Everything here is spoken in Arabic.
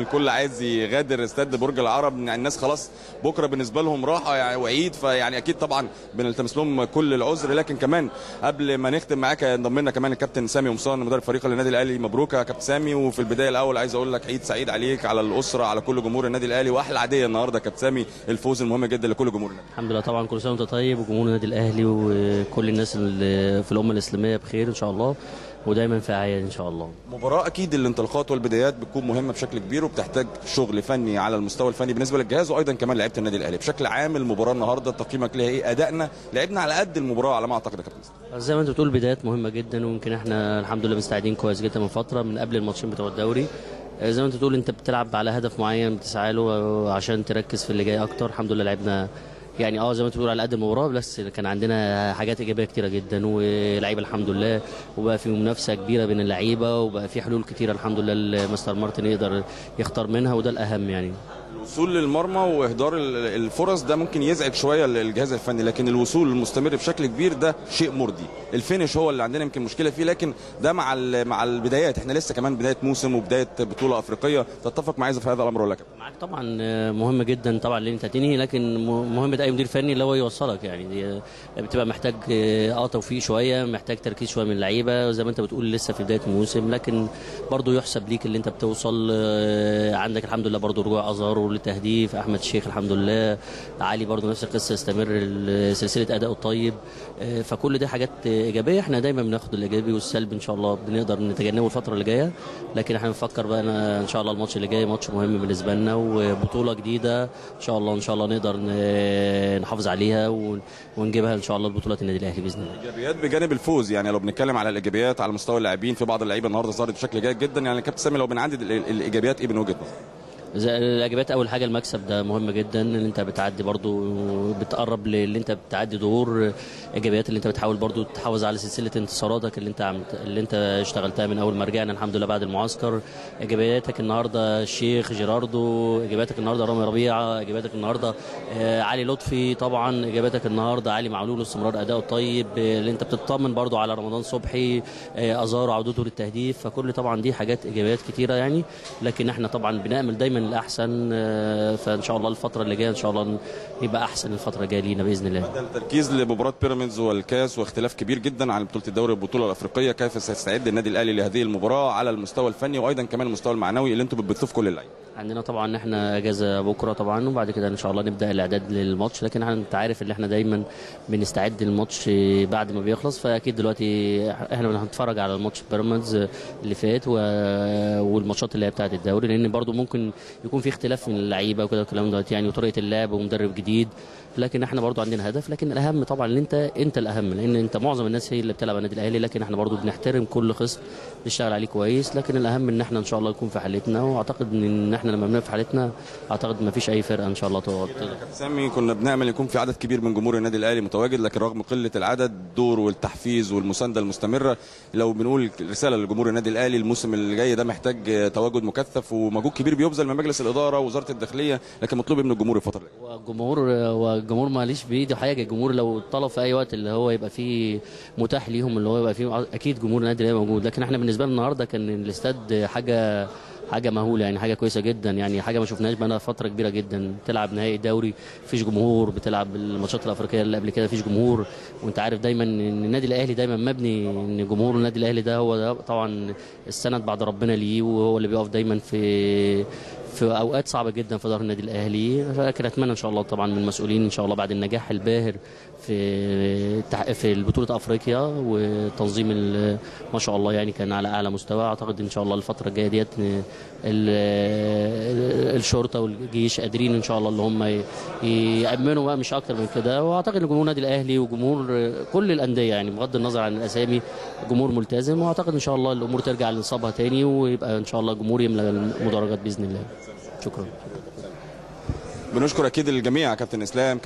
الكل عايز يغادر استاد برج العرب. يعني الناس خلاص بكرة بالنسبة لهم راحة يعني وعيد فيعني أكيد طبعا بنلتمس لهم كل العذر. لكن كمان قبل ما نختم معاك ينضم لنا كمان الكابتن سامي قمصان مدرب فريق النادي الأهلي. مبروك يا كابتن سامي. وفي البداية الأول عايز أقول لك عيد سعيد عليك على الأسرة على كل جمهور النادي الأهلي. وأحلى عادية النهارده كابتن سامي الفوز المهم جدا لكل جمهور النادي. الحمد لله طبعا كل سنة وأنت طيب وجمهور النادي الأهلي وكل الناس اللي في الأمة الإسلامية بخير إن شاء الله. ودايما في أعياد إن شاء الله. مباراة أكيد الانطلاقات والبدايات بتكون مهمة بشكل كبير وبتحتاج شغل فني على المستوى الفني بالنسبة للجهاز وأيضا كمان لعيبة النادي الأهلي. بشكل عام المباراة النهارده تقييمك ليها إيه؟ أدائنا لعبنا على قد المباراة على ما أعتقد يا كابتن زي ما أنت بتقول بدايات مهمة جدا ويمكن إحنا الحمد لله مستعدين كويس جدا من فترة من قبل الماتشين بتوع الدوري. زي ما أنت بتقول أنت بتلعب على هدف معين بتسعى له عشان تركز في اللي جاي أكتر. الحمد لله لعبنا يعني آه زي ما انت بتقول على قد المباراه بس كان عندنا حاجات إيجابية كتيرة جدا ولعيبه الحمد لله وبقى في منافسة كبيرة بين اللعيبة وبقى في حلول كتيرة الحمد لله مستر مارتن يقدر يختار منها وده الأهم يعني. الوصول للمرمى وإهدار الفرص ده ممكن يزعج شوية الجهاز الفني لكن الوصول المستمر بشكل كبير ده شيء مرضي. ال finish هو اللي عندنا يمكن مشكلة فيه لكن ده مع مع البدايات. إحنا لسه كمان بداية موسم وبداية بطولة أفريقية. تتفق معايا في هذا الأمر ولا كده معاك طبعا مهم جدا طبعا اللي أنت تنهي لكن مهم ده اي مدير فني اللي هو يوصلك يعني. دي بتبقى محتاج آه توفيق شوية محتاج تركيز شوية من اللعيبة زي ما انت بتقول لسه في بداية الموسم لكن برضو يحسب ليك اللي انت بتوصل عندك الحمد لله برضو رجوع ازارو للتهديف أحمد الشيخ الحمد لله علي برضو نفس القصة يستمر سلسلة اداؤه الطيب فكل دي حاجات إيجابية إحنا دايما بناخد الإيجابي والسلب إن شاء الله بنقدر نتجنبه الفترة اللي جاية لكن إحنا بنفكر بقى إن شاء الله الماتش اللي جاي ماتش مهم بالنسبة لنا وبطولة جديدة إن شاء الله إن شاء الله نقدر نحافظ عليها ونجيبها إن شاء الله لبطولة النادي الأهلي بإذن الله. ايجابيات بجانب الفوز يعني لو بنتكلم على الإيجابيات على مستوى اللاعبين في بعض اللعيبة النهارده ظهرت بشكل جيد جدا. يعني كابتن سامي لو بنعدد الإيجابيات إيه من وجهة نظرك؟ الإجابات أول حاجة المكسب ده مهم جدا إن أنت بتعدي برضو بتقرب اللي أنت بتعدي دور إيجابيات اللي أنت بتحاول برضو تحافظ على سلسلة انتصاراتك اللي أنت عملت اللي أنت اشتغلتها من أول ما رجعنا الحمد لله بعد المعسكر. إيجابياتك النهارده الشيخ جيراردو إيجابياتك النهارده رامي ربيعة إيجابياتك النهارده آه علي لطفي طبعا إيجابياتك النهارده علي معلول استمرار اداؤه الطيب اللي أنت بتطمن برضو على رمضان صبحي آه آزار عودته للتهديف فكل طبعا دي حاجات إيجابيات كتيرة يعني. لكن إحنا طبعا بنأمل دايما الأحسن فإن شاء الله الفترة اللي جاية إن شاء الله يبقى أحسن الفترة الجاية لينا بإذن الله. التركيز لمباراة بيراميدز والكاس واختلاف كبير جدا عن بطولة الدوري والبطولة الأفريقية كيف سيستعد النادي الأهلي لهذه المباراة على المستوى الفني وأيضا كمان المستوى المعنوي اللي أنتم بتبثوه في كل اللعيبة؟ عندنا طبعا إحنا إجازة بكرة طبعا وبعد كده إن شاء الله نبدأ الإعداد للماتش. لكن إحنا أنت عارف إن إحنا دايما بنستعد للماتش بعد ما بيخلص. فأكيد دلوقتي إحنا هنتفرج على الماتش بيراميدز اللي فات و... والماتشات اللي هي بتاعه الدوري. لأن برضو ممكن يكون في اختلاف من اللعيبة وكده الكلام دوت يعني وطريقة اللعب ومدرب جديد. لكن إحنا برضو عندنا هدف. لكن الأهم طبعا إن انت أنت الأهم. لأن أنت معظم الناس هي اللي بتلعب النادي الأهلي. لكن إحنا برضو بنحترم كل خصم نشتغل عليه كويس. لكن الأهم إن إحنا إن شاء الله نكون في حالتنا وأعتقد إن إحنا لما بنبقى في حالتنا اعتقد ما فيش اي فرقة ان شاء الله تقعد. سامي كنا بنعمل يكون في عدد كبير من جمهور النادي الأهلي متواجد لكن رغم قلة العدد الدور والتحفيز والمساندة المستمرة لو بنقول رسالة لجمهور النادي الأهلي الموسم اللي جاي ده محتاج تواجد مكثف ومجهود كبير بيبذل من مجلس الإدارة ووزارة الداخلية لكن مطلوب من الجمهور الفترة دي والجمهور والجمهور ماليش بايده حاجة. الجمهور لو طلب في أي وقت اللي هو يبقى فيه متاح ليهم اللي هو يبقى فيه أكيد جمهور النادي الأهلي موجود. لكن إحنا بالنسبة لنا النهارده كان الاستاد حاجة حاجة مهولة يعني حاجة كويسة جدا يعني حاجة ما شفناهاش بقى فترة كبيرة جدا. تلعب نهائي دوري مفيش جمهور بتلعب الماتشات الأفريقية اللي قبل كده مفيش جمهور. وأنت عارف دايما إن النادي الأهلي دايما مبني إن جمهور النادي الأهلي ده هو ده. طبعا السند بعد ربنا ليه وهو اللي بيقف دايما في في أوقات صعبة جدا في ظهر النادي الأهلي. لكن أتمنى إن شاء الله طبعا من المسؤولين إن شاء الله بعد النجاح الباهر في في بطولة أفريقيا وتنظيم ما شاء الله يعني كان على أعلى مستوى. أعتقد إن شاء الله الفترة الجاية ديت الشرطة والجيش قادرين إن شاء الله اللي هم يأمنوا بقى مش أكتر من كده. وأعتقد إن جمهور النادي الأهلي وجمهور كل الأندية يعني بغض النظر عن الأسامي جمهور ملتزم. وأعتقد إن شاء الله الأمور ترجع لنصابها تاني ويبقى إن شاء الله جمهور يملى المدرجات بإذن الله. شكرا. بنشكر أكيد الجميع كابتن إسلام